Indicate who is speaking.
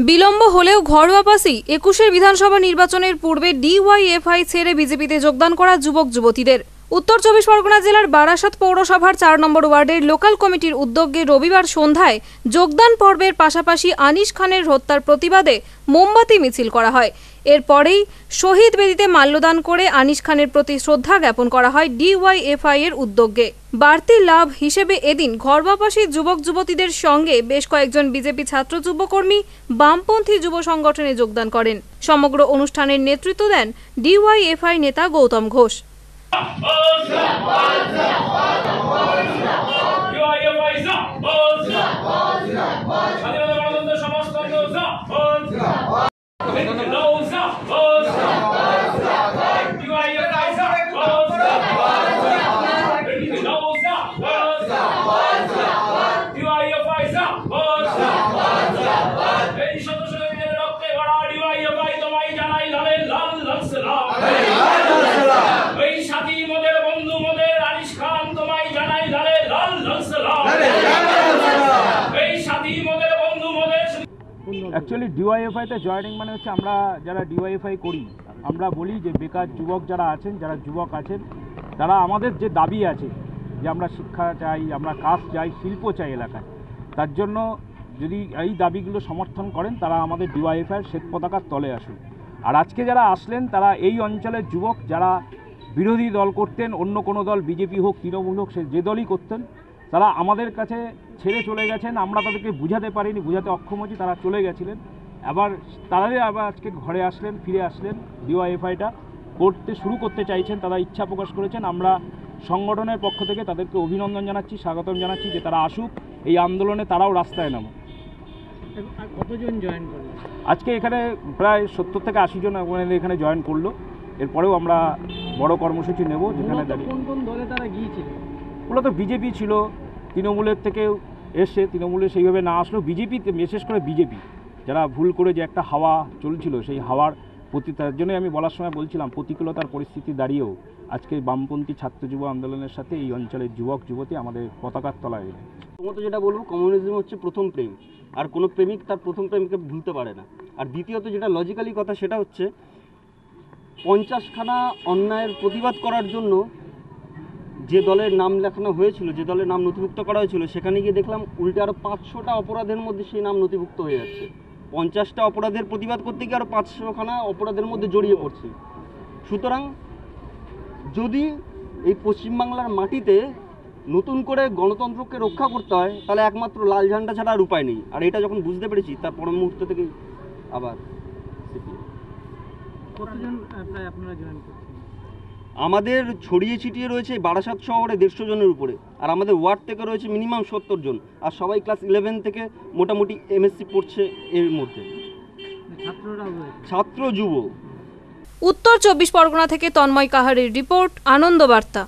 Speaker 1: বিলম্ব হলেও ঘরোয়া পাশেই একুশের বিধানসভা নির্বাচনের পূর্বে ডিওয়াইএফআই ছেড়ে বিজেপিতে যোগদান করা যুবক যুবতীদের উত্তর চব্বিশ পরগনা জেলার বারাসাত পৌরসভার চার নম্বর ওয়ার্ডের লোকাল কমিটির উদ্যোগে রবিবার সন্ধ্যায় যোগদান পর্বের পাশাপাশি আনিস খানের হত্যার প্রতিবাদে মোমবাতি মিছিল করা হয়। এরপরেই শহীদ বেদিতে মাল্যদান করে আনিস খানের প্রতি শ্রদ্ধা জ্ঞাপন করা হয় ডিওয়াইএফআই এর উদ্যোগে। বাড়তি লাভ হিসেবে এদিন ঘরবাপাসী যুবক যুবতীদের সঙ্গে বেশ কয়েকজন বিজেপি ছাত্র যুবকর্মী, বামপন্থী যুব সংগঠনে যোগদান করেন। সমগ্র অনুষ্ঠানের নেতৃত্ব দেন ডিওয়াইএফআই নেতা গৌতম ঘোষ।
Speaker 2: 八十八一一一
Speaker 3: অ্যাকচুয়ালি ডিওয়াইএফআইতে জয়েনিং মানে হচ্ছে আমরা যারা ডিওয়াইএফআই করি, আমরা বলি যে বেকার যুবক যারা আছেন, যারা যুবক আছেন, তারা আমাদের যে দাবি আছে যে আমরা শিক্ষা চাই, আমরা কাজ চাই, শিল্প চাই এলাকায়, তার জন্য যদি এই দাবিগুলো সমর্থন করেন, তারা আমাদের ডিওয়াইএফআইয়ের শ্বেত পতাকার তলে আসুন। আর আজকে যারা আসলেন, তারা এই অঞ্চলের যুবক যারা বিরোধী দল করতেন, অন্য কোনো দল বিজেপি হোক, তৃণমূল হোক, সে যে দলই করতেন, তারা আমাদের কাছে ছেড়ে চলে গেছেন আমরা তাদেরকে বুঝাতে পারিনি বুঝাতে অক্ষম হচ্ছি তারা চলে গেছিলেন। আবার তারাই আবার আজকে ঘরে আসলেন ফিরে আসলেন ডিওয়াইএফআইটা। করতে শুরু করতে চাইছেন তারা ইচ্ছা প্রকাশ করেছেন। আমরা সংগঠনের পক্ষ থেকে তাদেরকে অভিনন্দন জানাচ্ছি স্বাগতম জানাচ্ছি যে তারা আসুক এই আন্দোলনে তারাও রাস্তায় নামুক।
Speaker 4: কতজন জয়েন করল
Speaker 3: আজকে এখানে প্রায় সত্তর থেকে আশি জন এখানে জয়েন করল। এরপরেও আমরা বড় কর্মসূচি নেব যেখানে দাঁড়িয়ে
Speaker 4: কোন কোন দলে তারা গিয়েছিল?
Speaker 3: মূলত বিজেপি ছিল তৃণমূলের থেকেও এসে তৃণমূলে সেইভাবে না আসলেও বিজেপিতে বিশেষ করে বিজেপি, যারা ভুল করে যে একটা হাওয়া চলছিল, সেই হাওয়ার প্রতি, তার জন্যই আমি বলার সময় বলছিলাম, প্রতিকূলতার পরিস্থিতি দাঁড়িয়েও আজকে বামপন্থী ছাত্র যুব আন্দোলনের সাথে এই অঞ্চলের যুবক, যুবতী আমাদের পতাকার তলায় এলেন।
Speaker 5: প্রথমত যেটা বলব, কমিউনিজম হচ্ছে প্রথম প্রেম, আর কোনো প্রেমিক তার প্রথম প্রেমকে ভুলতে পারে না আর দ্বিতীয়ত যেটা লজিক্যালি কথা, সেটা হচ্ছে পঞ্চাশখানা অন্যায়ের প্রতিবাদ করার জন্য যে দলের নাম লেখানো হয়েছিল, যে দলের নাম নথিভুক্ত করা হয়েছিল, সেখানে গিয়ে দেখলাম উল্টে আরও পাঁচশোটা অপরাধের মধ্যে সেই নাম নথিভুক্ত হয়ে যাচ্ছে। পঞ্চাশটা অপরাধের প্রতিবাদ করতে গিয়ে আরও পাঁচশোখানা অপরাধের মধ্যে জড়িয়ে পড়ছে। সুতরাং যদি এই পশ্চিমবাংলার মাটিতে নতুন করে গণতন্ত্রকে রক্ষা করতে হয়, তাহলে একমাত্র লাল ঝান্ডা ছাড়া আর উপায় নেই। আর এটা যখন বুঝতে পেরেছি, তার পরের মুহূর্ত থেকে আবার
Speaker 4: কতজন প্রায় আপনারা জয়েন করছেন?
Speaker 5: আমাদের ছড়িয়ে ছিটিয়ে রয়েছে বারাসাত শহরে দেড়শো জনের উপরে। আর আমাদের ওয়ার্ড থেকে রয়েছে মিনিমাম সত্তর জন। আর সবাই ক্লাস ইলেভেন থেকে মোটামুটি এমএসসি পড়ছে এর মধ্যে। ছাত্র যুব।
Speaker 1: উত্তর চব্বিশ পরগনা থেকে তন্ময় কাহারের রিপোর্ট আনন্দ বার্তা।